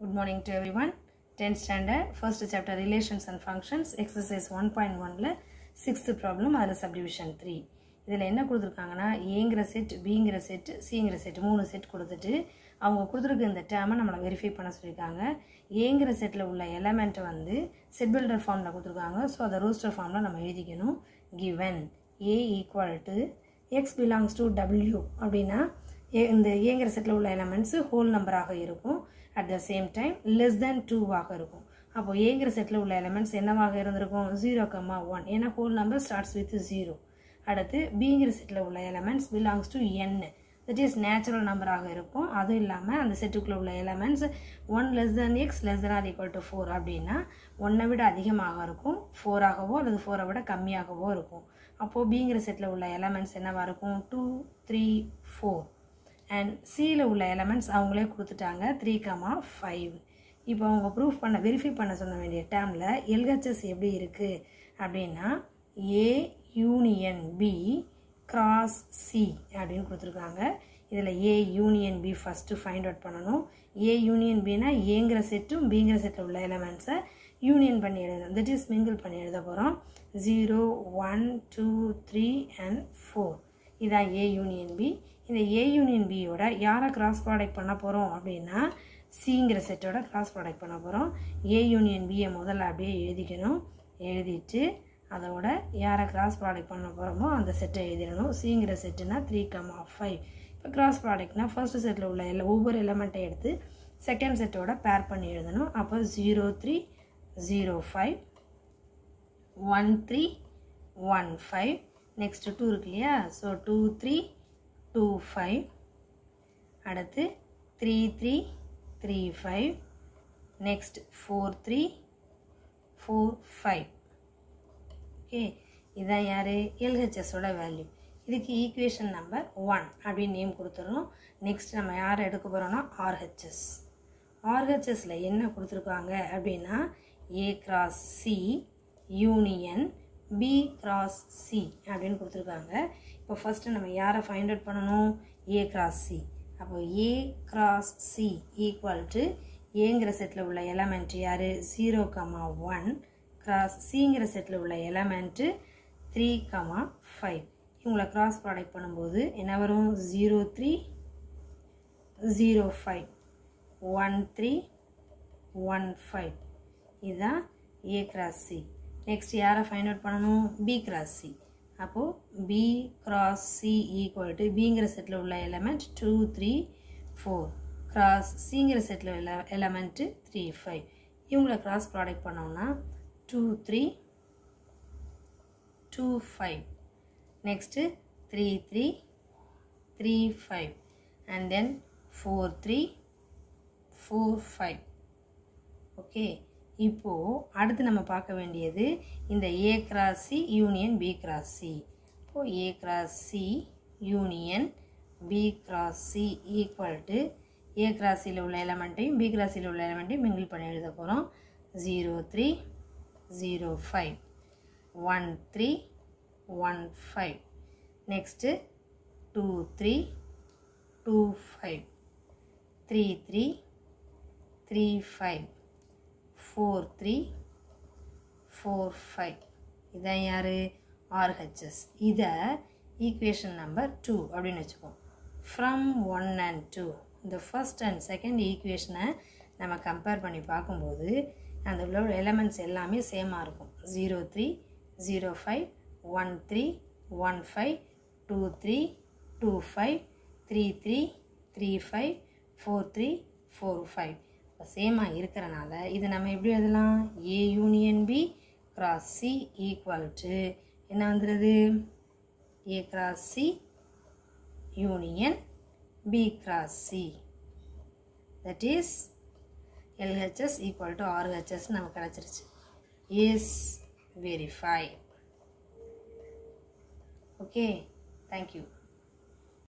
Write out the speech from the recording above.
Good morning to everyone. 10th standard, first chapter relations and functions, exercise 1.1ல sixth problem அதில் subdivision three இதில் என்ன கொடுத்துருக்காங்கன்னா ஏங்கிற செட் பிங்கிற செட் சிங்கிற செட் மூணு செட் கொடுத்துட்டு அவங்க கொடுத்துருக்க இந்த டேமை நம்மளை வெரிஃபை பண்ண சொல்லியிருக்காங்க. ஏங்கிற செட்டில் உள்ள எலமெண்ட்டை வந்து செட் பில்டர் ஃபார்மில் கொடுத்துருக்காங்க. ஸோ அதை ரோஸ்டர் ஃபார்மில் நம்ம எழுதிக்கணும். Given A equal to X belongs to W அப்படின்னா இந்த இயங்கிற செட்டில் உள்ள எலமெண்ட்ஸு ஹோல் நம்பராக இருக்கும். At the same time less than டூவாக இருக்கும். அப்போது ஏங்கிற செட்டில் உள்ள எலமெண்ட்ஸ் என்னவாக இருந்திருக்கும்? ஜீரோ கம்மா ஒன் ஏன்னா whole number starts with zero அடுத்து பிங்கிற செட்டில் உள்ள elements belongs to N that is natural நம்பராக இருக்கும். அதுவும் இல்லாமல் அந்த செட்டுக்குள்ளே உள்ள elements one less than X less than or equal to four அப்படின்னா ஒன்றை விட அதிகமாக இருக்கும். ஃபோராகவோ அல்லது ஃபோரை விட கம்மியாகவோ இருக்கும். அப்போது பிங்கிற செட்டில் உள்ள எலமெண்ட்ஸ் என்னவாக இருக்கும்? டூ த்ரீ ஃபோர் அண்ட் சியில் உள்ள எலமெண்ட்ஸ் அவங்களே கொடுத்துட்டாங்க. த்ரீ கமா ஃபைவ் இப்போ அவங்க ப்ரூஃப் பண்ண வெரிஃபை பண்ண சொன்ன வேண்டிய டேர்மில் எல்ஹெச்எஸ் எப்படி இருக்குது அப்படின்னா A union B cross C அப்படின்னு கொடுத்துருக்காங்க. இதில் A union B first find out பண்ணணும். ஏ யூனியன் பினா ஏங்கிற செட்டும் பிங்கிற செட்டில் உள்ள எலமெண்ட்ஸை யூனியன் பண்ணி எழுதணும். தட் இஸ் மிங்கிள் பண்ணி எழுத போகிறோம் zero one two three and four இதான் ஏ யூனியன் பி இந்த ஏ யூனியன் பியோட யாரை கிராஸ் ப்ராடக்ட் பண்ண போகிறோம் அப்படின்னா சிங்கிற செட்டோட கிராஸ் ப்ராடக்ட் பண்ண போகிறோம் ஏ யூனியன் பியை முதல்ல அப்படியே எழுதிக்கணும். எழுதிட்டு அதோட யாரை கிராஸ் ப்ராடக்ட் பண்ண போகிறோமோ அந்த செட்டை எழுதிடணும். சிங்கிற செட்டுனா த்ரீ கமா ஃபைவ் இப்போ கிராஸ் ப்ராடக்ட்னா ஃபர்ஸ்ட் செட்டில் உள்ள எல்லா ஒவ்வொரு எலமெண்ட்டை எடுத்து செகண்ட் செட்டோட பேர் பண்ணி எழுதணும். அப்போ zero three zero five one three one five next two இருக்கு இல்லையா? So two three two five அடுத்து three three three five next four three four five okay இதுதான் யார்? எல்ஹெச்எஸோட வேல்யூ இதுக்கு ஈக்குவேஷன் நம்பர் ஒன் அப்படின்னு நேம் கொடுத்துடணும். நெக்ஸ்ட் நம்ம யாரை எடுக்க போகிறோம்னா ஆர்ஹெச்எஸ் ஆர்ஹெச்எஸில் என்ன கொடுத்துருக்காங்க அப்படின்னா A cross C union B cross C அப்படின்னு கொடுத்துருக்காங்க. இப்போ ஃபஸ்ட்டு நம்ம யாரை ஃபைண்ட் அவுட் பண்ணணும்? ஏ கிராஸ் சி அப்போ A cross C equal to ஏங்கிற செட்டில் உள்ள எலமெண்ட் யார்? ஜீரோ கமா ஒன் கிராஸ் சிங்கிற செட்டில் உள்ள எலமெண்ட்டு த்ரீ கமா ஃபைவ் இவங்களை கிராஸ் ப்ராடக்ட் பண்ணும்போது என்ன வரும்? Zero three zero five one three one five இதுதான் ஏ கிராஸ் சி நெக்ஸ்ட் யாரை ஃபைண்ட் அவுட் பண்ணணும்? பி கிராஸ் சி அப்போது B cross C equal to பிங்கிற செட்டில் உள்ள element two three four cross சிங்கிற செட்டில் உள்ள எலமெண்ட்டு த்ரீ ஃபைவ் இவங்களை கிராஸ் ப்ராடக்ட் பண்ணோம்னா two three two five next three three three five and then four three four five okay இப்போது அடுத்து நம்ம பார்க்க வேண்டியது இந்த A cross C union B cross C இப்போது A cross C union B cross C equal to A கிராஸியில் உள்ள எலமெண்ட்டையும் B கிராஸில் உள்ள எலமெண்ட்டையும் மிங்கிள் பண்ணி எழுத போகிறோம் zero three zero five one three one five next two three two five three three three five four three four five. இதான் யார்? RHS இதை ஈக்குவேஷன் நம்பர் டூ அப்படின்னு வச்சுப்போம். ஃப்ரம் ஒன் அண்ட் டூ இந்த ஃபஸ்ட் அண்ட் செகண்ட் ஈக்குவேஷனை நம்ம compare பண்ணி பார்க்கும்போது அந்த உள்ள எலமெண்ட்ஸ் எல்லாமே சேமாக இருக்கும். Zero three zero five one three one five two three two five three three three five four three four five சேமாக இருக்கிறனால இது நம்ம எப்படி எழுதலாம்? A union B cross C equal to என்ன வந்துடுது A cross C union B cross C that is LHS equal to RHS நமக்கு கிடச்சிருச்சு. Is verify okay thank you